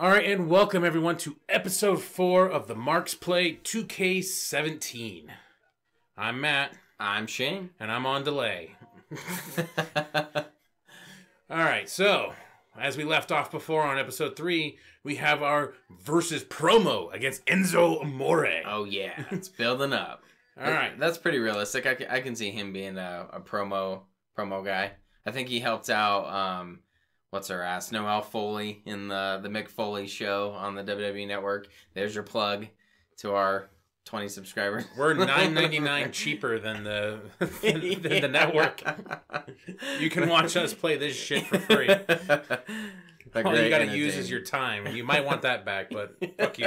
All right, and welcome everyone to episode four of the Marks Play 2K17. I'm Matt, I'm Shane. and I'm on delay. All right, so as we left off before on episode three, we have our versus promo against Enzo Amore. oh yeah, it's building up. All right, that's pretty realistic. I can, I can see him being a, a promo promo guy. I think he helped out. Um, what's her ass? Noelle Foley in the the Mick Foley show on the WWE Network. There's your plug to our 20 subscribers. we're nine ninety nine cheaper than the than the network. You can watch us play this shit for free. The All you got to use is your time. You might want that back, but fuck you.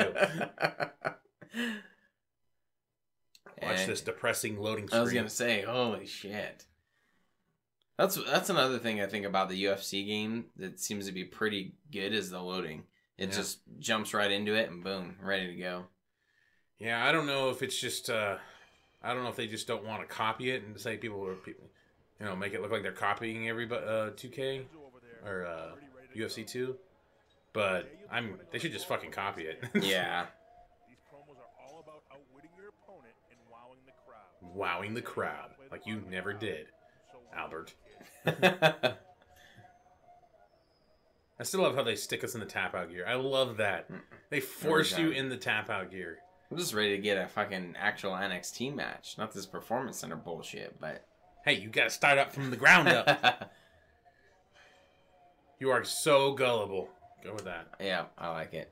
Watch And- this depressing loading screen. I was gonna say, holy shit. That's that's another thing I think about the UFC game that seems to be pretty good is the loading. It Yeah. just jumps right into it and boom, ready to go. Yeah, I don't know if it's just. uh I don't know if they just don't want to copy it and say people are people, you know, make it look like they're copying everybody uh 2K or uh UFC 2. But I'm. They should just fucking copy it. Yeah. These promos are all about outwitting your opponent and wowing the crowd. Wowing the crowd like you never did, Albert. I still love how they stick us in the tap out gear. I love that. Mm. They force you in the tap out gear. I'm just ready to get a fucking actual NXT match, not this performance center bullshit, but Hey, you gotta start up from the ground up. you are so gullible. Go with that. yeah, I like it.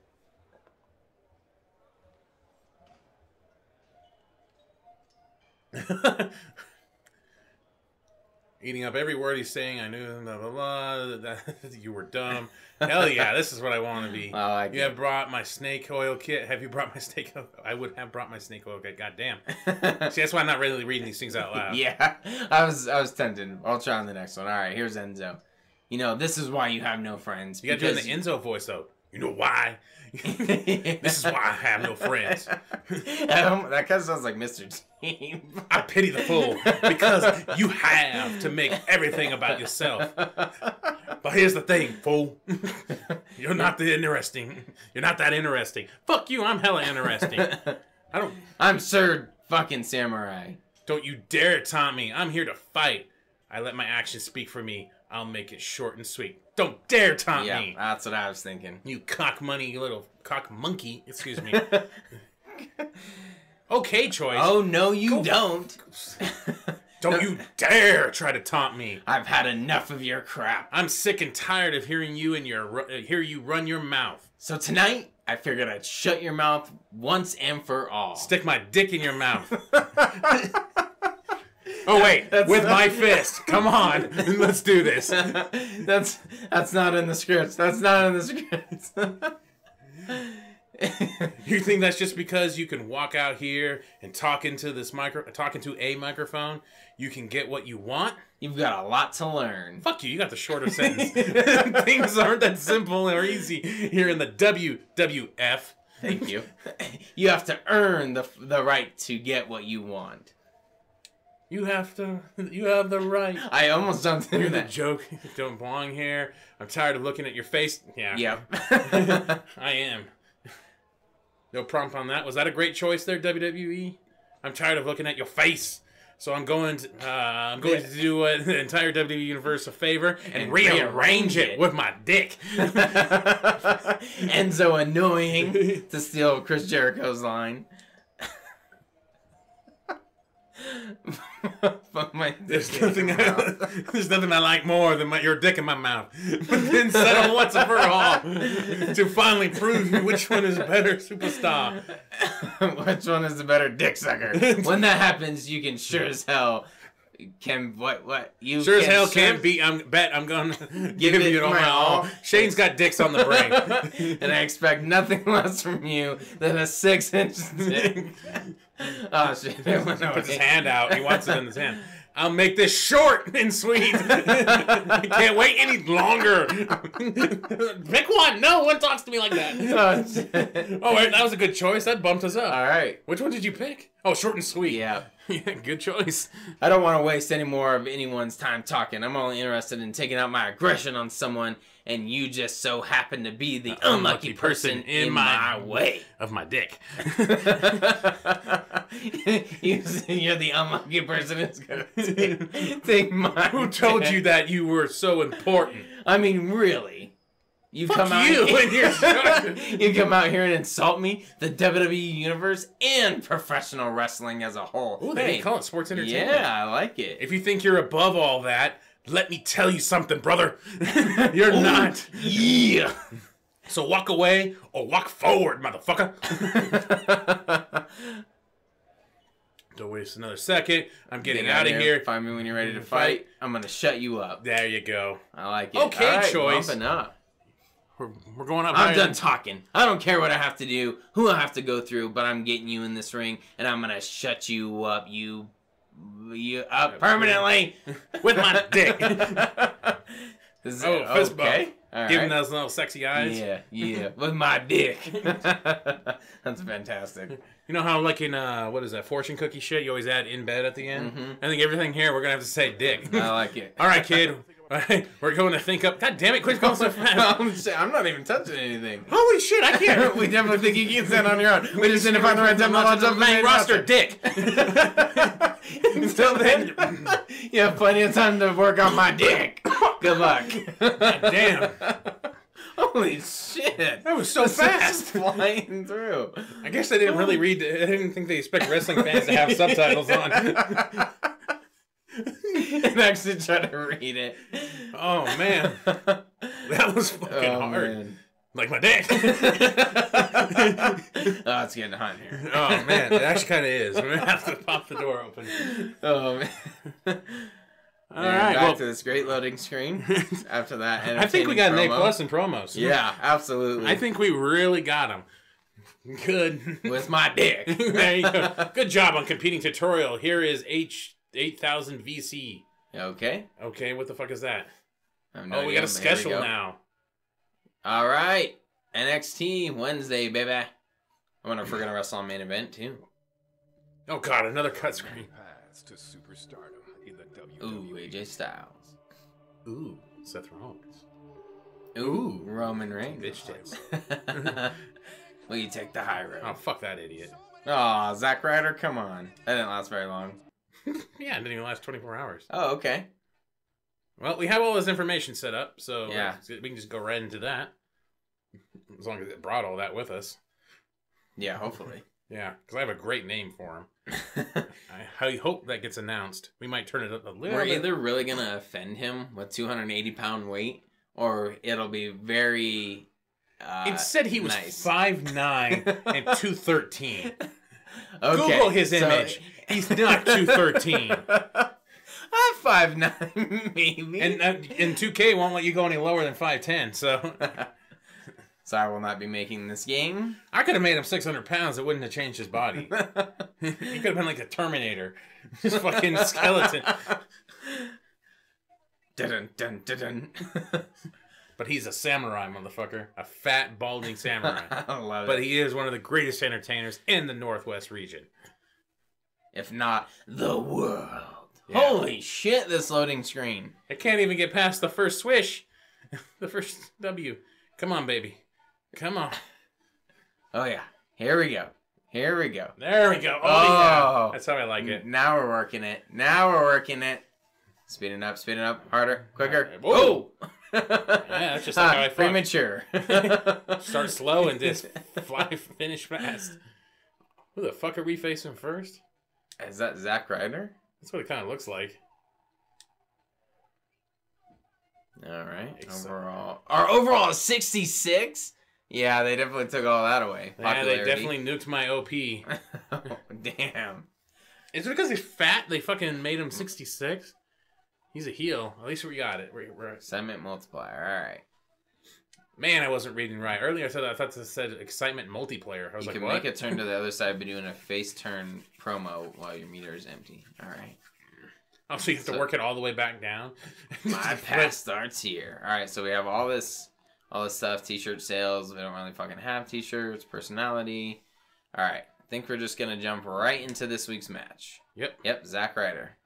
Eating up every word he's saying. I knew blah blah blah. That, you were dumb. Hell yeah, this is what I want to be. Oh, I You have brought my snake oil kit. Have you brought my snake oil? I would have brought my snake oil kit. God damn. See, that's why I'm not really reading these things out loud. Yeah, I was I was tempted. I'll try on the next one. All right, here's Enzo. You know, this is why you have no friends. You do it because- in the Enzo voice though. You know why? this is why I have no friends. Um, that kind of sounds like Mr. T. I pity the fool because you have to make everything about yourself. But here's the thing, fool. You're not that interesting. You're not that interesting. Fuck you, I'm hella interesting. I don't I'm Sir fucking Samurai. don't you dare taunt me. I'm here to fight. I let my actions speak for me. I'll make it short and sweet. Don't dare taunt Yeah, me. that's what I was thinking. You cock money you little cock monkey. Excuse me. okay, choice. Oh no, you don't. Don't you dare try to taunt me. I've had enough of your crap. I'm sick and tired of hearing you and your uh, hear you run your mouth. So tonight, I figured I'd shut your mouth once and for all. Stick my dick in your mouth. oh wait, That's with not- my fist. Come on, let's do this. that's that's not in the scripts. That's not in the scripts. You think that's just because you can walk out here and talk into this micro, talk into a microphone, you can get what you want? You've got a lot to learn. Fuck you, you got the shorter sentence. Things aren't that simple or easy here in the WWF. Thank you. You have to earn the the right to get what you want. You have to, you have the right. I almost don't You're the that. joke. You don't belong here. I'm tired of looking at your face. Yeah. Yep. I am. No prompt on that. Was that a great choice there, WWE? I'm tired of looking at your face. So I'm going to uh, I'm going to do uh, the entire WWE universe a favor and, And rearrange it it. with my dick. Enzo annoying to steal Chris Jericho's line. Fuck my There's nothing I, there's nothing I like more than my, your dick in my mouth. But then settle once and for all to finally prove which one is a better superstar. Which one is the better dick sucker? when that happens, you can sure as hell can what what you Sure as hell sure- can't beat. I'm bet I'm gonna give, it it all my my all. all. Shane's got dicks on the brain. and I expect nothing less from you than a six inch dick. oh shit! He puts his hand out. He wants it in his hand. I'll make this short and sweet. I can't wait any longer. Pick one. No one talks to me like that. Oh, shit. Oh wait, that was a good choice. That bumped us up. All right. Which one did you pick? Oh, short and sweet. Yeah. yeah, good choice. I don't want to waste any more of anyone's time talking. I'm only interested in taking out my aggression on someone, and you just so happen to be the uh, unlucky person in my way. Of my dick. You- You're the unlucky person who's gonna take, take my. Who told you that you were so important? I mean, really? You Fuck come out you here, and you come out here and insult me, the WWE universe, and professional wrestling as a whole. Ooh, they Hey, call it sports entertainment. Yeah, I like it. If you think you're above all that, let me tell you something, brother. you're Ooh, not. Yeah. So walk away or walk forward, motherfucker. Don't waste another second. I'm getting Get out of here. Find me when you're ready to Fight. I'm gonna shut you up. There you go. I like it. Okay, right, choice. bumping up. We're, we're going up. I'm higher done talking. I don't care what I have to do, who I have to go through, but I'm getting you in this ring, and I'm gonna shut you up. You, you up permanently with my dick. Is Oh, it- fist bump. okay. Giving those little sexy eyes. Yeah, yeah, with my dick. That's fantastic. You know how like in uh what is that fortune cookie shit? You always add in bed at the end. Mhm. I think everything here we're gonna have to say dick. I like it. All right, kid. Right, we're going to think up. God damn it! Quit going so fast. I'm, not even touching anything. Holy shit! I can't. we definitely think you can stand on your own. We just need to find the right time to launch up the main roster. Dick. Until then, you have plenty of time to work on my dick. Good luck. God Damn. Holy shit. That was so fast. flying through. I guess I didn't really read. I didn't think they expect wrestling fans to have subtitles on. and actually try to read it. Oh man, that was oh, fucking Oh, hard. man. Like my dick. oh, it's getting hot in here. oh man, it actually kind of is. I'm gonna have to pop the door open. Oh man. All And right. back Well, to this great loading screen. After that, I think we got an A plus in promos. Yeah, absolutely. I think we really got them. Good. with my dick. there you go. Good job on competing tutorial. Here is H eight thousand VC. Okay. Okay, what the fuck is that? No Oh, we got a but here we schedule go. now. All right, NXT Wednesday, baby. I wonder if we're gonna wrestle on main event too. Oh god, another cut screen. Paths to superstardom in the Ooh, AJ Styles. Ooh, Seth Rollins. Ooh, Roman Reigns. Bitch tits. Will you take the high road? Oh fuck that idiot. Oh, Zack Ryder, come on. That didn't last very long. Yeah, it didn't even last twenty four hours. Oh, okay. Well, we have all this information set up, so Yeah. we can just go right into that. As long as it brought all that with us. Yeah, hopefully. Yeah, because I have a great name for him. I, I hope that gets announced. We might turn it up a little We're bit. either really gonna offend him with 280 pound weight, or it'll be very. Uh, It said he was nice. five nine and two thirteen. Okay, Google his so- image. He's not two thirteen. I'm five nine, maybe. And uh, and two K won't let you go any lower than five ten. So so I will not be making this game. I could have made him six hundred pounds. It wouldn't have changed his body. he could have been like a Terminator, just fucking skeleton. dun dun dun dun. But he's a samurai, motherfucker. A fat, balding samurai. I love But it. he is one of the greatest entertainers in the Northwest region. If not the world. Yeah. Holy shit! This loading screen. I can't even get past the first swish. the first W. Come on, baby. Come on. Oh yeah. Here we go. Here we go. There we go. Oh, Oh. yeah. That's how I like it. Now we're working it. Now we're working it. Speeding up, speeding up, harder, quicker. Whoa. Oh! that's just like how I fuck. premature. Start slow and just fly, finish fast. Who the fuck are we facing first? Is that Zack Ryder? That's what it kind of looks like. All right. Exciting. Overall, our overall is sixty six. Yeah, they definitely took all that away. Yeah, they definitely nuked my OP. oh, damn. Is it because he's fat? They fucking made him 66? He's a heel. At least we got it. We're, we're- Segment multiplier. All right. Man, I wasn't reading right. Earlier I said I thought this said excitement multiplayer. I was You like, can what? make a turn to the other side by doing a face turn promo while your meter is empty. All right. Oh, so you have to work it all the way back down? My pass starts here. All right, so we have all this, all this stuff. T-shirt sales. We don't really fucking have t-shirts. Personality. All right, I think we're just gonna jump right into this week's match. Yep. Yep, Zack Ryder.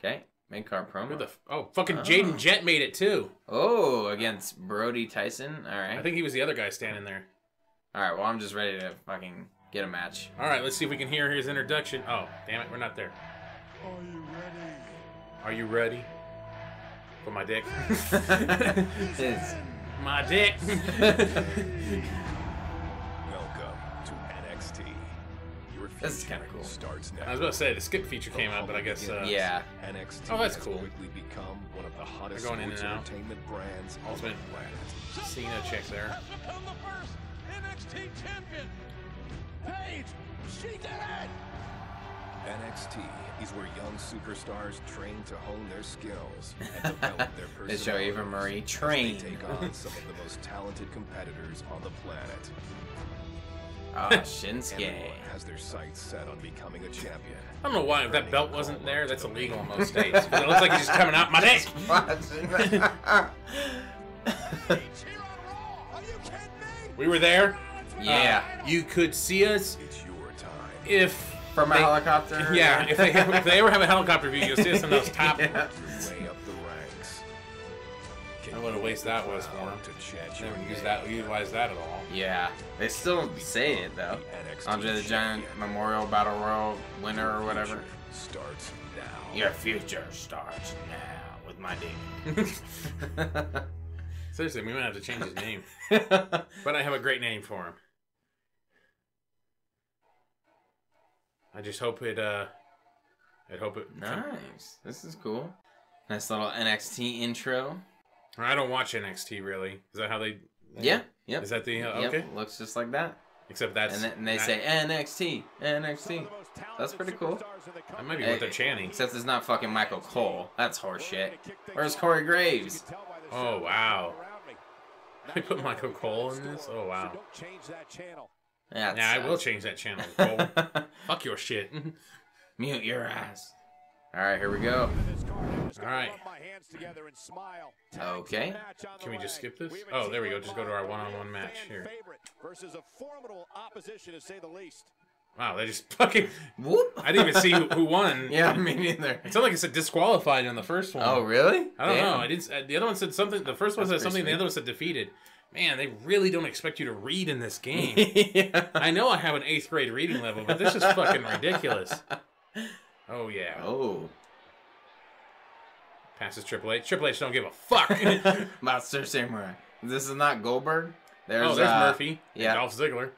Okay, main card Who promo. the f- oh, fucking Oh. Jaden Jet made it too. oh, against Brody Tyson. All right. I think he was the other guy standing there. All right. Well, I'm just ready to fucking get a match. All right, let's see if we can hear his introduction. Oh, damn it, we're not there. Are you ready? Are you ready? For my dick. My dick. This is kinda cool. Starts now. I was about to say the skip feature came out, but I guess uh, yeah. NXT Oh, that's cool. quickly become one of the hottest They're going in sports and out. entertainment brands on Ultimate the planet. Cena check there. Become the first NXT champion. Paige, she did it! NXT is where young superstars train to hone their skills and develop their They show Eva personalities Marie as train. They take on some of the most talented competitors on the planet. Oh, Shinsuke. Everyone has their sights set on becoming a champion. I don't know why if that belt wasn't there, that's illegal in most states. It looks like he's just coming out my dick. Paige here on Raw. Are you kidding me? We were there. yeah. Uh, you could see us It's your time. if From a helicopter. Yeah, if they if they ever have a helicopter view, you'll see us in those top. Yeah. Can I wonder what waste that was for allow him. To chant Never use that utilize that at all. Yeah. They still say it though. NXT Andre the Giant. Memorial Battle Royal winner or whatever. Starts now. Your future starts now with my dick. Seriously, we might have to change his name. But I have a great name for him. I just hope it uh I hope it nice. This is cool. Nice little NXT intro. I don't watch NXT really. Is that how they Yeah. Yep. Is that the uh, Yep, okay? Looks just like that. Except that's And then and they that- say NXT, NXT. That's pretty cool. that might be what they're chanting. Except it's not fucking Michael Cole. That's horseshit. Where's Corey Graves? Oh wow. They put Michael Cole in this? Oh wow. Don't change that channel. Yeah, Yeah, I will change that channel. Cole. Fuck your shit. Mute your ass. All right, here we go. All right. Okay. Can we just skip this? Oh, there we go. Just go to our one-on-one match here. Versus a formidable opposition, to say the least. Wow, they just fucking. Whoop. I didn't even see who, who won. Yeah, me neither. It sounded like it said disqualified on the first one. Oh, really? I don't know. I didn't. uh, The other one said something. The first one That's said pretty something. The other one said defeated. Man, they really don't expect you to read in this game. yeah. I know I have an eighth grade reading level, but this is fucking ridiculous. Oh yeah. Oh, Passes Triple H. Triple H don't give a fuck. Master Samurai. This is not Goldberg. There's, oh, there's uh, Murphy. yeah. And Dolph Ziggler.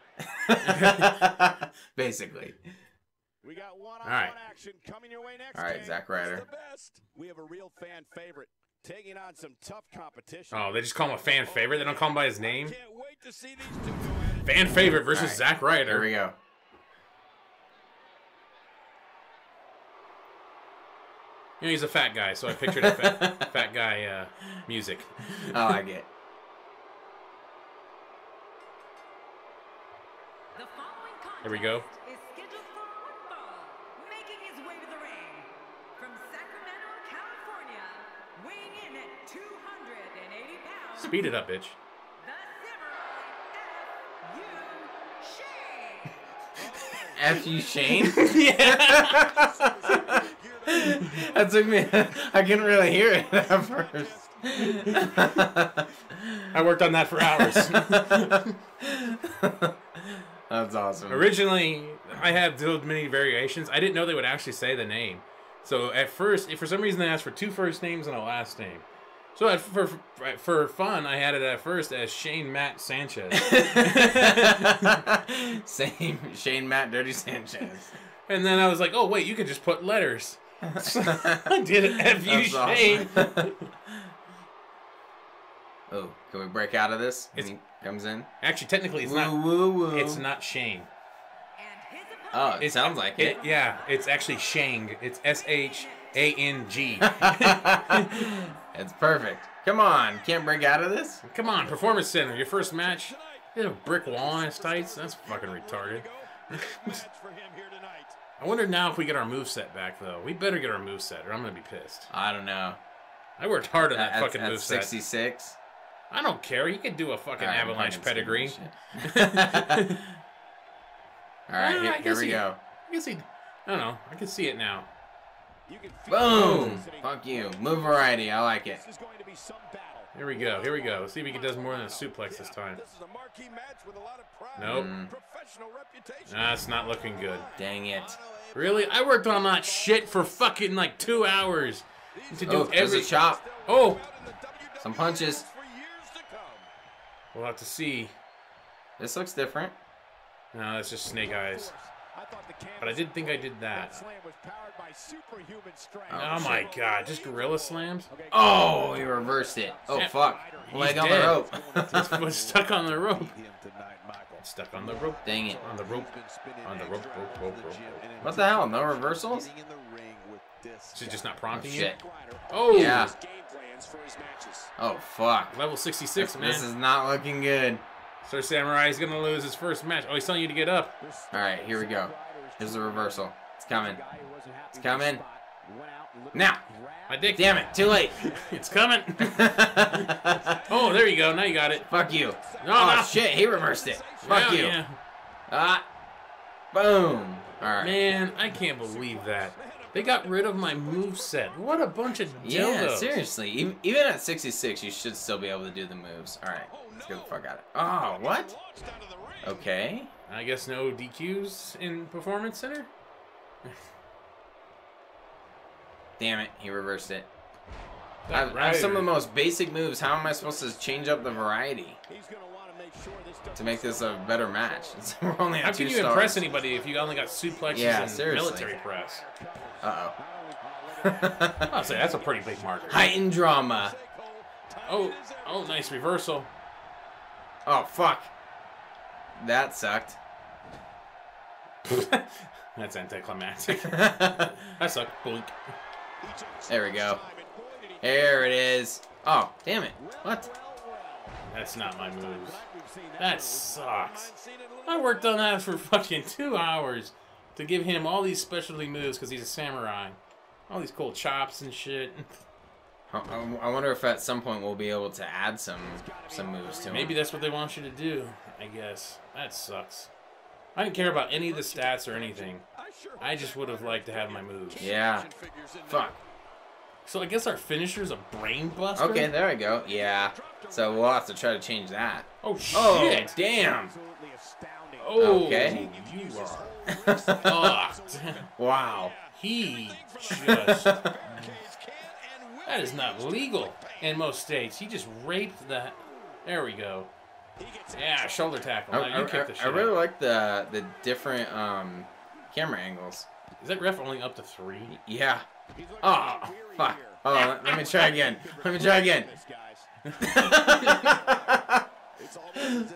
Basically. We got one on All right. one action coming your way next. All right, King. Zack Ryder. the best. We have a real fan favorite taking on some tough competition. Oh, they just call him a fan favorite. They don't call him by his name. Can't wait to see these two go at it. Fan favorite versus All right. Zack Here we go. You know, he's a fat guy, so I pictured a fat, fat guy uh, music. Oh, I get. it. The following contest Here we go. is scheduled for one fall, making his way to the ring. From Sacramento, California, weighing in at 280 pounds, Speed it up, bitch. the F.U. Shane. F you, Shane. that took me. I couldn't really hear it at first. I worked on that for hours. That's awesome. Originally, I had so many variations. I didn't know they would actually say the name. So at first, if for some reason they asked for two first names and a last name. So at, for for fun, I had it at first as Shane Matt Sanchez, Same Shane Matt Dirty Sanchez. and then I was like, oh wait, you could just put letters. I did it. F you That's awesome. Shane. oh, can we break out of this? When It's- he comes in. Actually, technically, it's woo, not. woo, woo. It's not Shane. Oh, opponent, it sounds like It, it. yeah, it's actually Shang. It's S H A N G. it's perfect. Come on, can't break out of this. Come on, Performance Center, your first match. You have a brick wall on his tights. That's fucking retarded. I wonder now if we get our move set back though. We better get our move set, or I'm gonna be pissed. I don't know. I worked hard on that At, fucking at moveset. 66. I don't care. You could do a fucking All right, I'm avalanche pedigree. skipping this shit. All right, Ah, here, I here guess we he- go. I guess he. I don't know. I can see it now. You can Boom! Fuck you. Move variety. I like it. This is going to be some battle. Here we go. Here we go. Let's See if he does more than a suplex this time. This is a marquee match with a lot of pride. Nope. and mm. Professional reputation. That's not looking good. Dang it. Really? I worked on that shit for fucking like two hours to do Oh, every. a chop. Oh, Some punches. For years to come. we'll have to see. This looks different. No, that's just snake eyes. I thought the But I didn't think I did That that. slam was powered by superhuman strength. Oh my oh, god, just gorilla slams? Oh, he reversed it. Oh, fuck. He's Leg on dead. the rope. This was stuck on the rope. Stuck on the rope. Dang it. On the rope. On the rope, rope, rope, rope, rope. What the hell? No reversals? She's just not prompting you. Shit. Oh, Yeah. Oh, fuck. Level 66, man. This is not looking good. Sir Samurai is gonna lose his first match. Oh, he's telling you to get up. All right, here we go. Here's the reversal. It's coming. It's coming. Now. My dick. Damn it. Too late. It's coming. Oh, there you go. Now you got it. Fuck you. No, oh, no. shit. He reversed it. Fuck Yeah, you. yeah. Ah. Boom. All right. Man, I can't believe that. They got rid of my move set. What a bunch of dildos. Yeah, seriously. Even, even at 66, you should still be able to do the moves. All right. Let's get the fuck out of it. Oh, what? Okay. I guess no DQs in Performance Center? Damn it. He reversed it. I That I have some of the most basic moves. How am I supposed to change up the variety He's going to want to make sure this to make this a better match? We're only at How two can you stars. impress anybody if you only got suplexes Yeah, and seriously. military press? Uh oh. I'll say that's a pretty big marker. Heightened drama. Oh, oh, nice reversal. Oh fuck. That sucked. That's anticlimactic. that sucked. Boink. there we go. There it is. Oh, damn it. What? That's not my moves. That sucks. I worked on that for fucking two hours to give him all these specialty moves because he's a samurai. All these cool chops and shit. I, I- wonder if at some point we'll be able to add some some moves to him. Maybe that's what they want you to do. I guess that sucks. I didn't care about any of the stats or anything. I just would have liked to have my moves. Yeah. Fuck. So I guess our finisher's a brain buster. Okay, there we go. Yeah. So we'll have to try to change that. Oh, oh shit. Oh, damn. Oh, Okay. you are fucked. wow. he just that is not legal in most states. He just raped that. There we go. Yeah, shoulder tackle. I, I- the I- really like the the different um camera angles. Is that ref only up to three? Yeah. Oh, fuck. Oh, let, let me try again. Let me try again.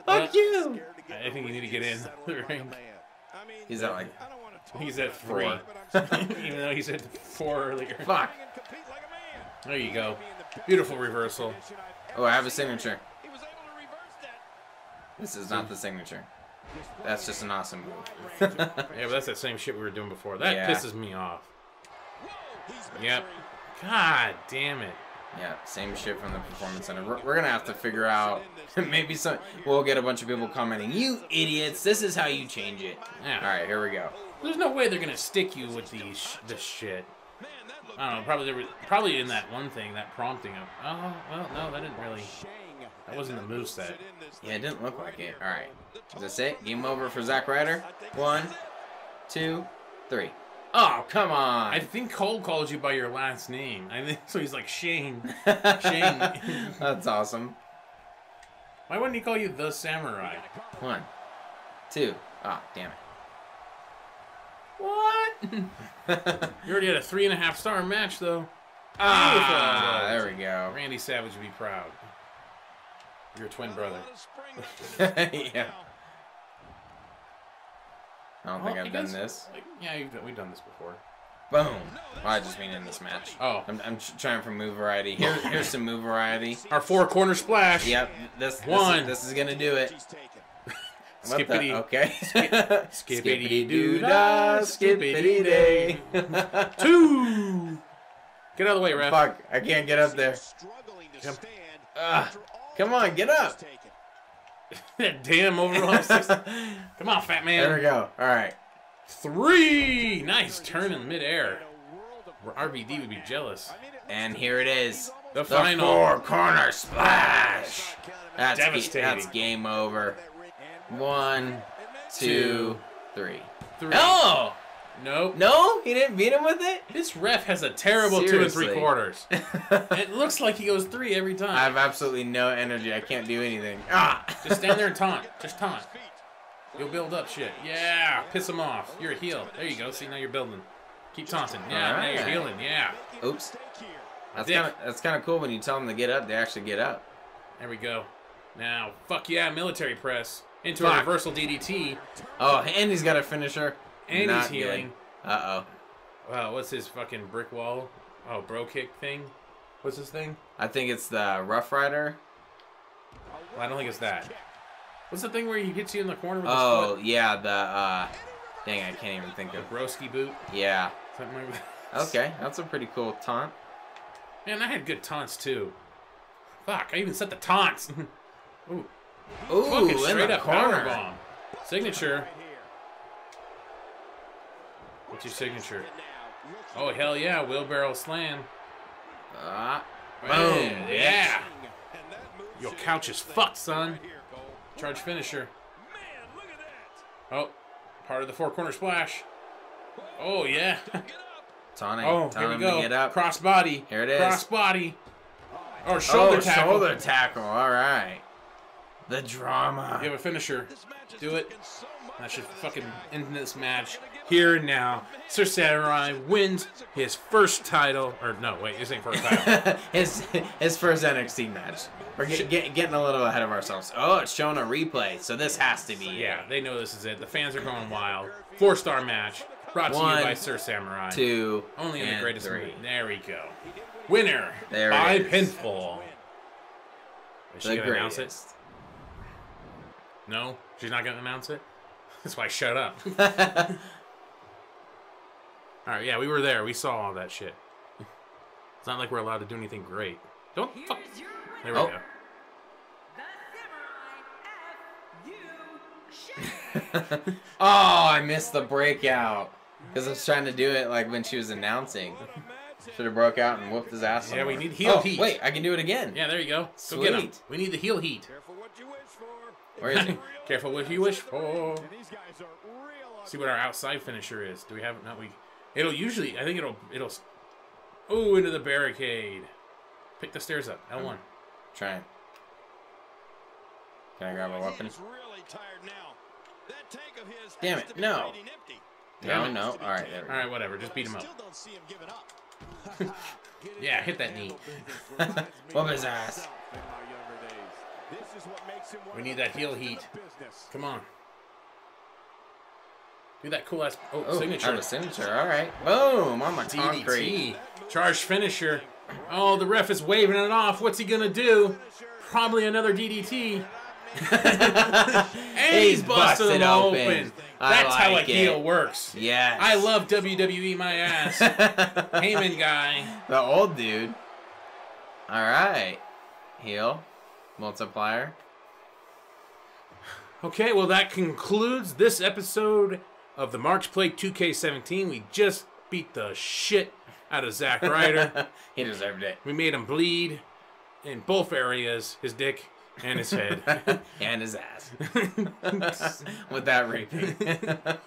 Fuck you. I think you need to get in the ring. He's at like He's at three, even though he's at four earlier. fuck. There you go. Beautiful reversal. Oh, I have a signature. This is not the signature. That's just an awesome move. Yeah, but that's that same shit we were doing before. That Yeah. pisses me off. Yep. God damn it. yeah, same shit from the performance center. We're, we're gonna have to figure out. maybe some. We'll get a bunch of people commenting. You idiots! This is how you change it. Yeah. All right, here we go. There's no way they're gonna stick you with these sh- this shit. I don't know. Probably there was, probably in that one thing, that prompting of. Oh well, no, that didn't really. That wasn't the move set. Yeah, it didn't look like it. All right, is this it? Game over for Zack Ryder. One, two, three. Oh, come on. I think Cole called you by your last name. I think so. He's like Shane. Shane. That's awesome. Why wouldn't he call you the Samurai? One, two. Ah, damn it. What? you already had a three and a half star match though. Ah, there we go. Randy Savage would be proud. Your twin brother. yeah. I don't think Well, I I've done this. Like, yeah, you've done, we've done this before. Boom. Well, I just mean in this match. Oh. I'm, I'm trying for move variety. Here, here's some move variety. Our four corner splash. Yep. This, this One. Is, this is gonna do it. What the- Skippity. Okay. Skippity doo doo dah, dah, skippity day. Two. Get out of the way, ref. Fuck! I can't get up there. Struggling to Come- stand Ah, come on, get up. taken. that damn overall six. Come on, fat man. There we go. All right. Three. Nice turn in midair. Where RVD would be jealous. And here it is. The The final. four corner splash. That's Devastating. that's game over. One, two, three. Three. Oh Nope. no, he didn't beat him with it. This ref has a terrible two and three quarters. It looks like he goes three every time. I have absolutely no energy. I can't do anything. Ah. Just stand there and taunt. Just taunt. You'll build up shit. Yeah. Piss him off. You're a heel. There you go. See, now you're building. Keep taunting. Yeah, now you're healing. Yeah. Oops. That's kind of that's kind of cool when you tell them to get up. They actually get up. There we go. Now, fuck yeah, military press. Into Fuck. a reversal DDT. Oh, and he's got a finisher. And Not he's healing. Uh oh. Wow, what's his fucking brick wall? Oh, bro kick thing? What's this thing? I think it's the Rough Ryder. Well, I don't think it's that. What's the thing where he hits you in the corner with Oh his yeah, the uh, dang, I can't even think of. foot? Broski boot? Yeah. Something like that. Okay, that's a pretty cool taunt. Man, I had good taunts too. Fuck, I even set the taunts. Ooh, Ooh, fucking in straight up power corner. bomb. Signature. What's your signature? Oh hell yeah, wheelbarrow slam. Ah, Boom. Boom. Yeah. Your couch is fucked, son. Charge finisher. Oh, part of the four corner splash. Oh yeah. taunting, Oh, taunting here we go. to get up. Cross body. Here it is. Cross body. Or shoulder oh, tackle. shoulder tackle. All right. The drama. You have a finisher. Do it. That should fucking end this match here and now. Sir Samurai wins his first title. Or no, wait, this ain't first title. his his first NXT match. We're get, get, getting a little ahead of ourselves. Oh, it's showing a replay, so this has to be yeah, they know this is it. The fans are going wild. Four star match. Brought to One, you by Sir Samurai. Two, Only in the greatest three. movie. There we go. Winner There by it is. pinfall. Is she The gonna announce it? Greatest. No, she's not gonna announce it. That's why I shut up. all right, yeah, we were there. We saw all that shit. It's not like we're allowed to do anything great. Don't fuck. Here's your There we Oh. go. the Samurai F U oh, I missed the breakout because I was trying to do it like when she was announcing. Should have broke out and whooped his ass. Yeah, we somewhere. need heel oh, heat. Wait, I can do it again. Yeah, there you go. Go get him. Sweet. We need the heel heat. Careful what you wish for. Where is he? Careful what you wish for. These guys are real See what our outside finisher is. Do we have? No, we. It'll usually. I think it'll. It'll. Oh, into the barricade. Pick the stairs up. L one. Trying. Can I grab a weapon? Really tired now. That tank of his Damn it, no. empty. No, No. no. All right, there we All right, whatever. Just beat him up. Still don't see him giving up. Yeah, hit that knee. Whoop his ass. We need that heel heat. Come on. Do that cool ass. Oh, Oh, signature. Signature. All right. Boom on the concrete. DDT. Charge finisher. Oh, the ref is waving it off. What's he gonna do? Probably another DDT. and he's busted him open. I That's how a like heel it. works. Yeah. I love WWE my ass. Heyman guy. the old dude. All right. Heel. Multiplier. Okay, well that concludes this episode of the Marks Play 2K17. We just beat the shit out of Zack Ryder. he deserved it. we made him bleed in both areas, his dick and his head. and his ass. With that raping.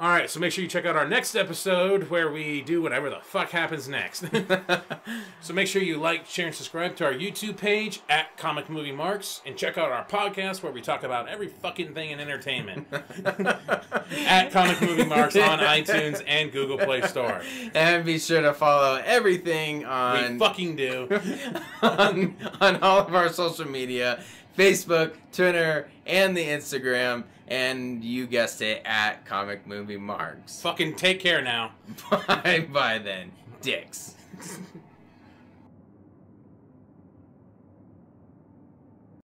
All right, so make sure you check out our next episode where we do whatever the fuck happens next. so make sure you like, share, and subscribe to our YouTube page at Comic Movie Marks, and check out our podcast where we talk about every fucking thing in entertainment at Comic Movie Marks on iTunes and Google Play Store. and be sure to follow everything on. We fucking do. on, on all of our social media Facebook, Twitter, and the Instagram. And you guessed it, at Comic Movie Marks. fucking take care now. Bye bye then, dicks.